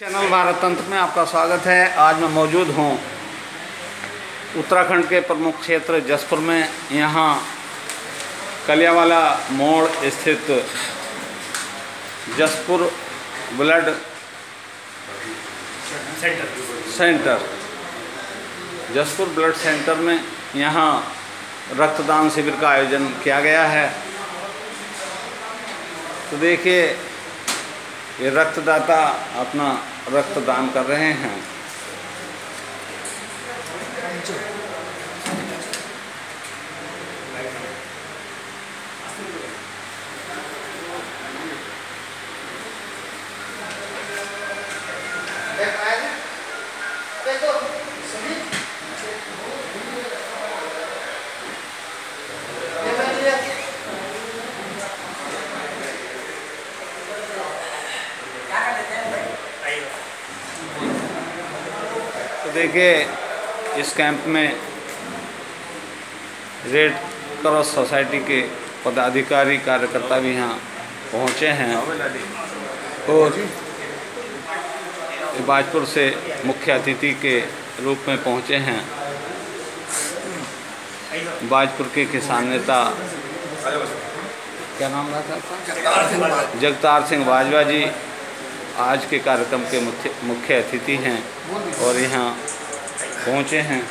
Channel Bharat तंत्र में आपका स्वागत है। आज मैं मौजूद हूँ उत्तराखंड के प्रमुख क्षेत्र जसपुर में। यहाँ कलियावाला मोड़ स्थित Jaspur blood centre. Jaspur blood centre में यहाँ रक्तदान शिविर का आयोजन किया गया है। तो देखिए ये रक्तदाता अपना रक्तदान कर रहे हैं। तो देखिए इस कैंप में रेड क्रॉस सोसाइटी के पदाधिकारी कार्यकर्ता भी यहाँ पहुँचे हैं। और बाजपुर से मुख्य अतिथि के रूप में पहुँचे हैं। बाजपुर के किसान नेता क्या नाम रहा था जगतार सिंह बाजवा जी। आज के कार्यक्रम के मुख्य मुख्य अतिथि हैं और यहाँ पहुँचे हैं।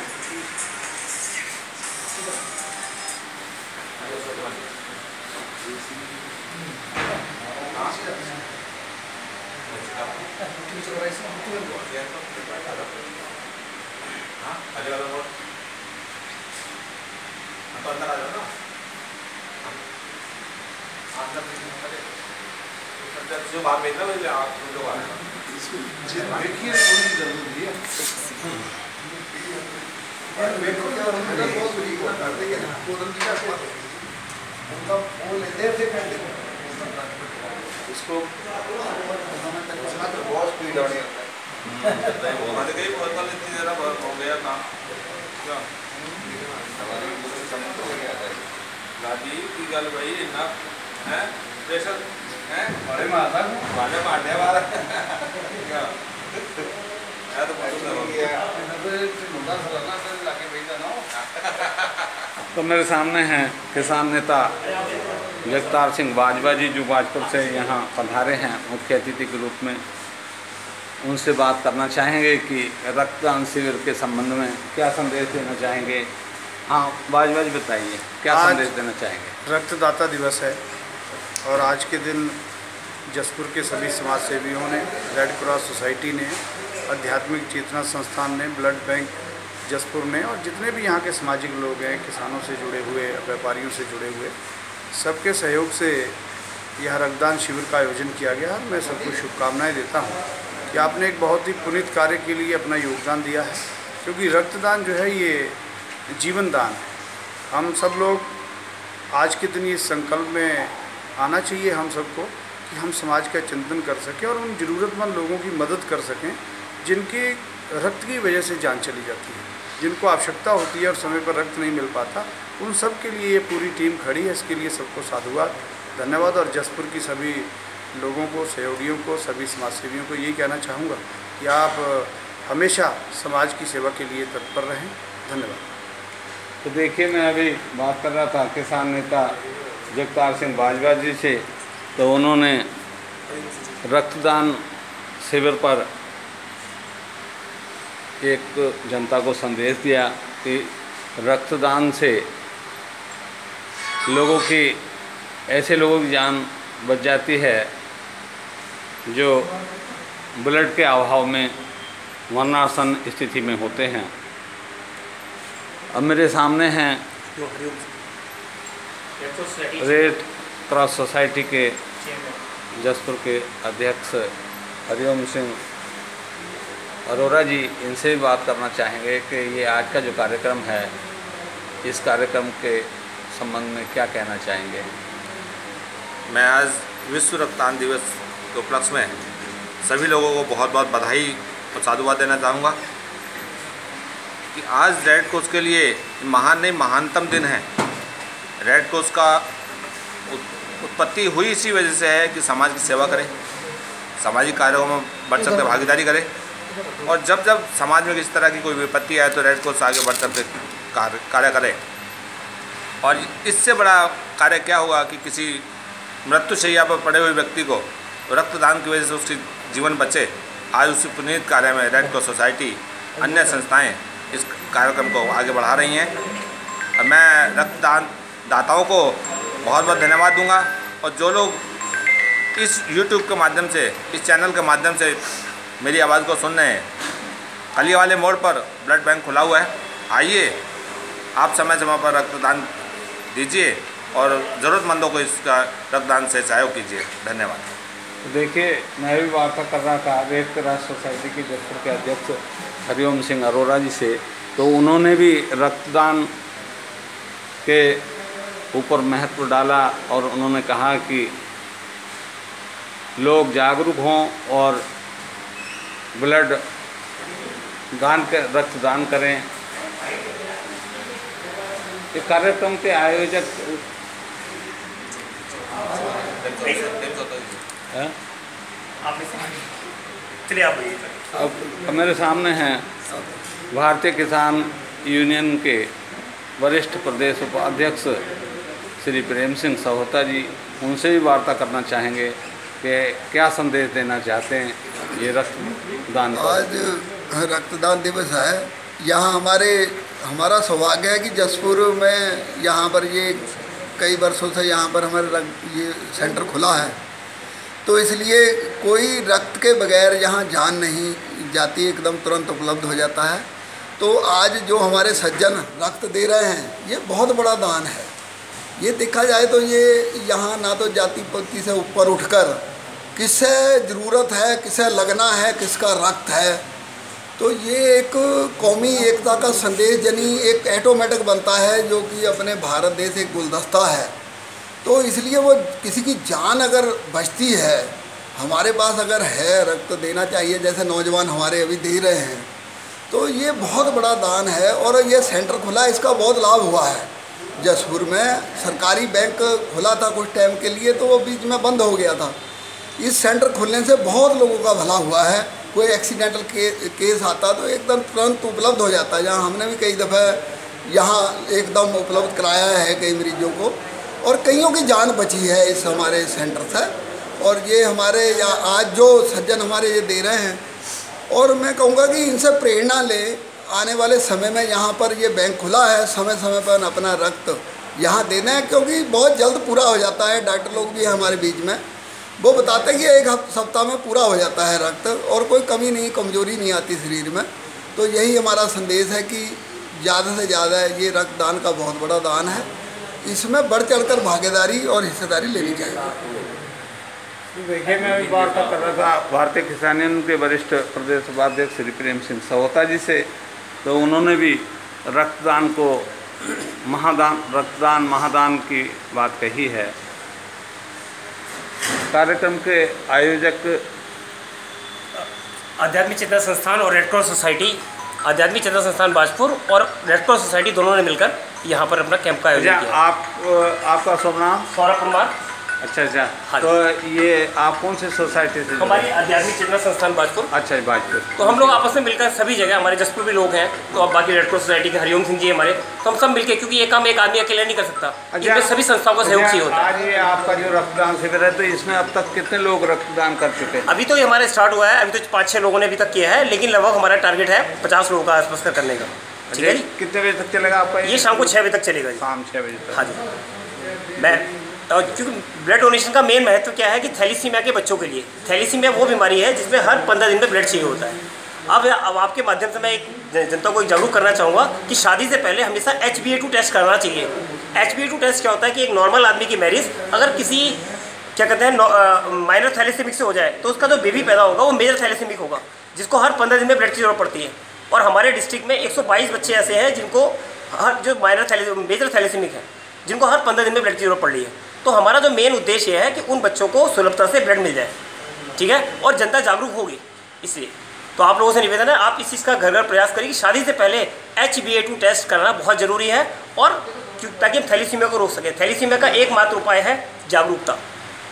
जो बात भेजना मुझे आप जो बात देखिए थोड़ी ज़रूरी है। और मेरे को क्या उन्होंने बहुत बड़ी बात है ना? वो उनकी क्या बात है उनका फ़ोन लेते थे पहले इसको तो बहुत स्पीड आनी होता है। हमारे कई बहुत बार इतनी जरा हो गया काम क्या? हमारी समझ तो आता है लाडी की गल भाई इन्ना है प्रेशर है? बड़े माता मारने मारने वाला क्या? तो बहुत है तो मेरे सामने हैं किसान नेता जगतार सिंह बाजवा जी जो बाजपुर से यहाँ पधारे हैं मुख्य अतिथि के रूप में। उनसे बात करना चाहेंगे कि रक्तदान शिविर के संबंध में क्या संदेश देना चाहेंगे? हाँ बाजवा जी बताइए क्या संदेश देना चाहेंगे? रक्तदाता दिवस है। और आज के दिन जसपुर के सभी समाज सेवियों ने रेड क्रॉस सोसाइटी ने, आध्यात्मिक चेतना संस्थान ने ब्लड बैंक जसपुर ने और जितने भी यहाँ के सामाजिक लोग हैं, किसानों से जुड़े हुए, व्यापारियों से जुड़े हुए, सबके सहयोग से यह रक्तदान शिविर का आयोजन किया गया और मैं सबको शुभकामनाएँ देता हूँ कि आपने एक बहुत ही पुनित कार्य के लिए अपना योगदान दिया है, क्योंकि रक्तदान जो है ये जीवन दान है। हम सब लोग आज के दिन इस संकल्प में आना चाहिए हम सबको कि हम समाज का चिंतन कर सकें और उन ज़रूरतमंद लोगों की मदद कर सकें, जिनकी रक्त की वजह से जान चली जाती है, जिनको आवश्यकता होती है और समय पर रक्त नहीं मिल पाता। उन सब के लिए ये पूरी टीम खड़ी है, इसके लिए सबको साधुवाद, धन्यवाद और जसपुर की सभी लोगों को, सहयोगियों को, सभी समाजसेवियों को यही कहना चाहूँगा कि आप हमेशा समाज की सेवा के लिए तत्पर रहें। धन्यवाद। तो देखिए, मैं अभी बात कर रहा था किसान नेता जगतार सिंह बाजवा जी से तो उन्होंने रक्तदान शिविर पर एक जनता को संदेश दिया कि रक्तदान से लोगों की, ऐसे लोगों की जान बच जाती है जो ब्लड के अभाव में वर्णासन स्थिति में होते हैं। अब मेरे सामने हैं रेड क्रॉस सोसाइटी के जसपुर के अध्यक्ष हरिओम सिंह अरोरा जी इनसे भी बात करना चाहेंगे कि ये आज का जो कार्यक्रम है इस कार्यक्रम के संबंध में क्या कहना चाहेंगे? मैं आज विश्व रक्तदान दिवस के उपलक्ष्य में सभी लोगों को बहुत बहुत बधाई और साधुवाद देना चाहूँगा कि आज रेड क्रॉस के लिए महान नहीं महानतम दिन है। रेड क्रॉस का उत- उत्पत्ति हुई इसी वजह से है कि समाज की सेवा करें सामाजिक कार्यों में बढ़ कर भागीदारी करें। और जब जब समाज में किसी तरह की कोई विपत्ति आए तो रेड क्रॉस आगे बढ़ के कार्य कार्य करे। और इससे बड़ा कार्य क्या हुआ कि किसी मृत्युशैया पर पड़े हुए व्यक्ति को रक्तदान की वजह से उसकी जीवन बचे। आज उसी पुनीत कार्य में रेड क्रॉस सोसाइटी अन्य संस्थाएँ इस कार्यक्रम को आगे बढ़ा रही हैं। मैं रक्तदान दाताओं को बहुत बहुत धन्यवाद दूँगा। और जो लोग इस YouTube के माध्यम से, इस चैनल के माध्यम से मेरी आवाज़ को सुन रहे हैं कली वाले मोड़ पर ब्लड बैंक खुला हुआ है। आइए, आप समय समय पर रक्तदान दीजिए और ज़रूरतमंदों को इसका रक्तदान से सहयोग कीजिए। धन्यवाद। तो देखिए, मैं भी वार्ता कर रहा था रेड क्रॉस सोसाइटी के जयपुर के अध्यक्ष हरिओम सिंह अरोरा जी से। तो उन्होंने भी रक्तदान के ऊपर महत्व डाला और उन्होंने कहा कि लोग जागरूक हों और ब्लड दान कर, रक्तदान करें। ये कार्यक्रम के आयोजक अब मेरे सामने हैं भारतीय किसान यूनियन के वरिष्ठ प्रदेश उपाध्यक्ष श्री प्रेम सिंह सहोता जी उनसे भी वार्ता करना चाहेंगे कि क्या संदेश देना चाहते हैं ये रक्तदान आज रक्तदान दिवस है। यहाँ हमारे, हमारा सौभाग्य है कि जसपुर में यहाँ पर ये कई वर्षों से यहाँ पर हमारे ये सेंटर खुला है। तो इसलिए कोई रक्त के बगैर यहाँ जान नहीं जाती, एकदम तुरंत उपलब्ध हो जाता है। तो आज जो हमारे सज्जन रक्त दे रहे हैं, ये बहुत बड़ा दान है। ये देखा जाए तो ये यहाँ ना तो जाति पति से ऊपर उठकर किसे ज़रूरत है, किसे लगना है, किसका रक्त है तो ये एक कौमी एकता का संदेश जनी एक ऐटोमेटिक बनता है जो कि अपने भारत देश एक गुलदस्ता है। तो इसलिए वो किसी की जान अगर बचती है, हमारे पास अगर है रक्त तो देना चाहिए, जैसे नौजवान हमारे अभी दे रहे हैं तो ये बहुत बड़ा दान है और ये सेंटर खुला इसका बहुत लाभ हुआ है। जसपुर में सरकारी बैंक खुला था कुछ टाइम के लिए तो वो बीच में बंद हो गया था। इस सेंटर खुलने से बहुत लोगों का भला हुआ है। कोई एक्सीडेंटल के, केस आता तो एकदम तुरंत उपलब्ध हो जाता है। जहाँ हमने भी कई दफ़े यहाँ एकदम उपलब्ध कराया है कई मरीजों को और कईयों की जान बची है इस हमारे सेंटर से। और ये हमारे या आज जो सज्जन हमारे ये दे रहे हैं और मैं कहूँगा कि इनसे प्रेरणा ले आने वाले समय में यहाँ पर ये बैंक खुला है समय समय पर अपना रक्त यहाँ देना है, क्योंकि बहुत जल्द पूरा हो जाता है, डॉक्टर लोग भी हमारे बीच में। वो बताते हैं कि एक सप्ताह में पूरा हो जाता है रक्त और कोई कमी नहीं, कमज़ोरी नहीं आती शरीर में। तो यही हमारा संदेश है कि ज़्यादा से ज़्यादा ये रक्तदान का बहुत बड़ा दान है। इसमें बढ़ चढ़कर भागीदारी और हिस्सेदारी लेनी चाहिए। देखिए, मैं भी वार्ता कर रहा था। भारतीय किसान यूनियन के वरिष्ठ प्रदेश उपाध्यक्ष श्री प्रेम सिंह सहोता जी से तो उन्होंने भी रक्तदान को महादान रक्तदान महादान की बात कही है। कार्यक्रम के आयोजक आध्यात्मिक चेतना संस्थान और रेड क्रॉस सोसाइटी आध्यात्मिक चेतना संस्थान बाजपुर और रेड क्रॉस सोसाइटी दोनों ने मिलकर यहाँ पर अपना कैंप का आयोजन किया। आप आपका शुभ नाम? सौरभ कुमार। अच्छा अच्छा। हाँ तो ये आप कौन से सोसाइटी से हमारी आध्यात्मिक चेतना संस्थान बाजपुर। अच्छा बाजपुर। तो हम लोग आपस में मिलकर सभी जगह हमारे जसपुर भी लोग हैं तो अब बाकी रेड क्रॉस सोसाइटी के हरिओम सिंह जी हमारे तो हम सब मिलकर क्योंकि ये काम एक आदमी अकेले नहीं कर सकता। इसमें सभी संस्थाओं का सहयोग चाहिए होता है। आज ये आपका जो रक्तदान शिविर है तो इसमें अब तक कितने लोग रक्तदान कर चुके हैं? अभी तो ये हमारा स्टार्ट हुआ है अभी तो पाँच छः लोगों ने अभी तक किया है लेकिन लगभग हमारा टारगेट है पचास लोगों का आसपास का करने का। ठीक है जी? कितने बजे तक चलेगा आपका ये शाम को छः बजे तक चलेगा जी। शाम छः बजे तक। हाँ जी। मैं क्योंकि ब्लड डोनेशन का मेन महत्व क्या है कि थैलीसीमिया के बच्चों के लिए। थैलीसीमिया वो बीमारी है जिसमें हर पंद्रह दिन में ब्लड चाहिए होता है। अब अब आपके माध्यम से मैं एक जनता को जागरूक करना चाहूँगा कि शादी से पहले हमेशा H B A two test करना चाहिए। H B A two test क्या होता है कि एक नॉर्मल आदमी की मैरिज अगर किसी, क्या कहते हैं माइनर थैलीसीमिक से हो जाए तो उसका जो बेबी पैदा होगा वो मेजर थैलीसीमिक होगा, जिसको हर पंद्रह दिन में ब्लड की ज़रूरत पड़ती है। और हमारे डिस्ट्रिक्ट में 122 बच्चे ऐसे हैं जिनको हर, जो माइनर थैली मेजर थैलीसीमिक है, जिनको हर पंद्रह दिन में ब्लड की ज़रूरत पड़ रही है। तो हमारा जो मेन उद्देश्य है कि उन बच्चों को सुलभता से ब्लड मिल जाए ठीक है? और जनता जागरूक होगी इसलिए। तो आप लोगों से निवेदन है आप इस चीज़ का घर घर प्रयास करिए शादी से पहले H B A two test करना बहुत ज़रूरी है और ताकि हम थैलीसीमिया को रोक सकें। थैलीसीमिया का एकमात्र उपाय है जागरूकता।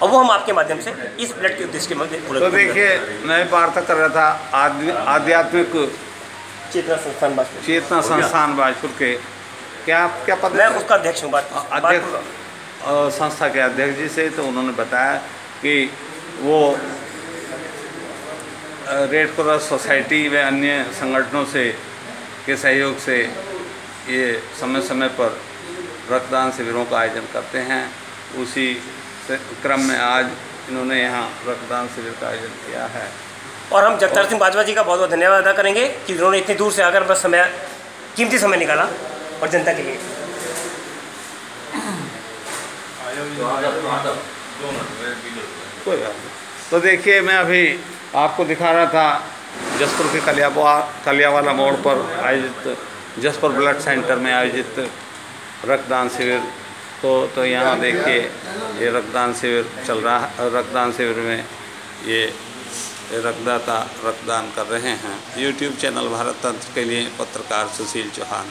और वो हम आपके माध्यम से इस ब्लड के उद्देश्य के मध्य तो देखिए मैं वार्ता कर रहा था आध्यात्मिक चेतना संस्थान चेतना संस्थान बाजपुर के। क्या क्या पद मैं उसका अध्यक्ष हूँ बात अध्यक्ष। संस्था के अध्यक्ष जी से तो उन्होंने बताया कि वो रेड क्रॉस सोसाइटी व अन्य संगठनों से, के सहयोग से ये समय समय पर रक्तदान शिविरों का आयोजन करते हैं। उसी क्रम में आज इन्होंने यहाँ रक्तदान शिविर का आयोजन किया है। और हम जगतार सिंह बाजवा जी का बहुत बहुत धन्यवाद अदा करेंगे कि उन्होंने इतनी दूर से आकर अपना समय, कीमती समय निकाला और जनता के लिए। कोई बात नहीं। तो देखिए, मैं अभी आपको दिखा रहा था जसपुर के कलियावा कलियावाला मोड़ पर आयोजित, जसपुर ब्लड सेंटर में आयोजित रक्तदान शिविर। तो तो यहाँ देखिए, ये रक्तदान शिविर चल रहा है रक्तदान शिविर में ये रक्तदाता रक्तदान कर रहे हैं। यूट्यूब चैनल भारत तंत्र के लिए पत्रकार सुशील चौहान।